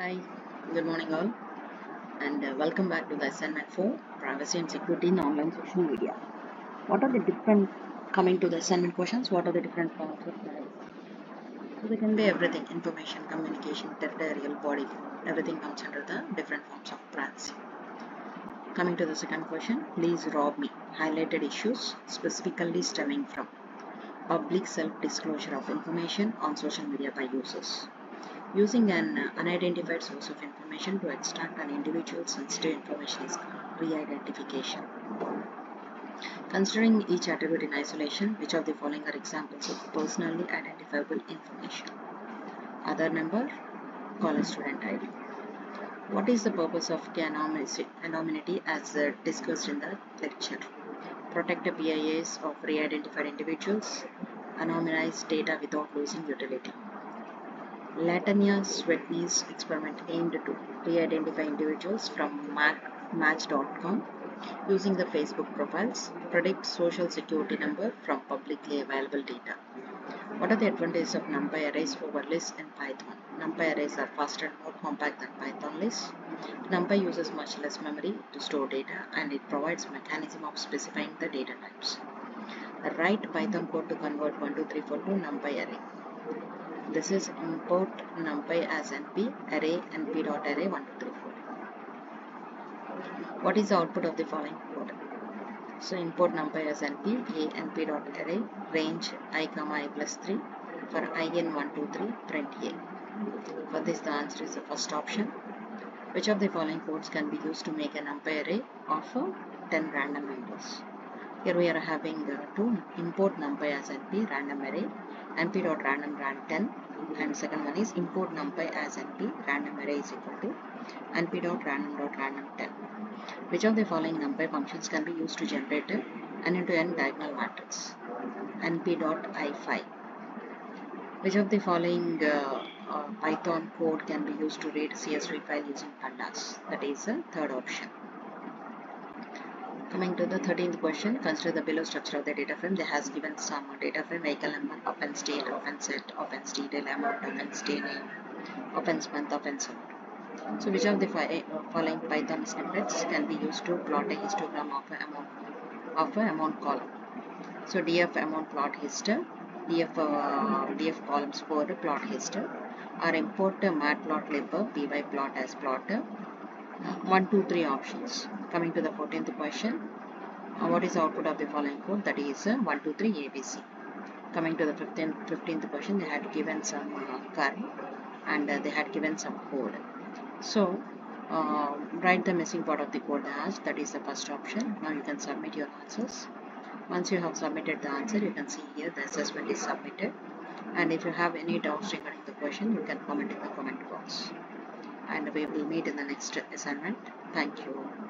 Hi, good morning all and uh, welcome back to the assignment 4 Privacy and Security in Online Social Media. What are the different, coming to the assignment questions, what are the different forms of privacy? So they can be everything, information, communication, territorial, body, everything comes under the different forms of privacy. Coming to the second question, please rob me. Highlighted issues specifically stemming from public self-disclosure of information on social media by users using an unidentified source of information to extract an individual's sensitive information is called re-identification. Considering each attribute in isolation, which of the following are examples of personally identifiable information? Aadhaar number, college student ID. What is the purpose of anonymity as uh, discussed in the lecture? Protect the BIAs of re-identified individuals, anonymize data without losing utility. Latanya Sweeney's experiment aimed to re-identify individuals from Match.com using the Facebook profiles, to predict social security number from publicly available data. What are the advantages of NumPy arrays over lists in Python? NumPy arrays are faster and more compact than Python lists. NumPy uses much less memory to store data and it provides mechanism of specifying the data types. Write Python code to convert 1234 to NumPy array. This is import numpy as np array np.array 1234. What is the output of the following code? So import numpy as np a np.array range i comma i plus 3 for i in 1 2 3 print a. For this the answer is the first option. Which of the following codes can be used to make a numpy array of uh, 10 random numbers? Here we are having uh, to import numpy as np random array np.random ran 10 and second one is import numpy as np random array is equal to np.random.random 10 which of the following numpy functions can be used to generate an end-to-end diagonal matrix? Np.i5 which of the following uh, uh, python code can be used to read csv file using pandas? That is the third option Coming to the 13th question, consider the below structure of the data frame. They has given some data frame, vehicle number, offense date, offense set, offense detail, amount, offense day name, offense month, offense amount. So which of the following Python snippets can be used to plot a histogram of a amount of a amount column? So df amount plot history, df uh, df columns for plot history, or import matplotlib pyplot as plotter 1, 2, 3 options. Coming to the 14th question, uh, what is the output of the following code? That is uh, 1, 2, 3 ABC. Coming to the 15th, 15th question, they had given some uh, curve and uh, they had given some code. So, write the missing part of the code as that is the first option. Now you can submit your answers. Once you have submitted the answer, you can see here the assessment is submitted. And if you have any doubts regarding the question, you can comment in the comment box and we will meet in the next assignment. Thank you.